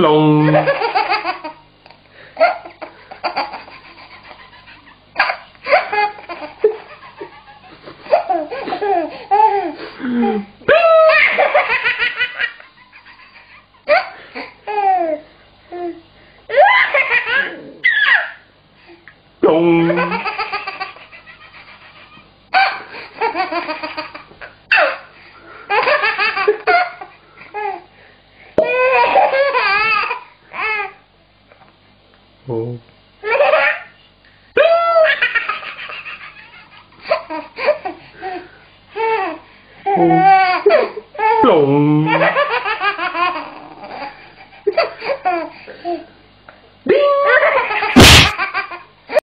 Plong. Plong. Ồ. Plong.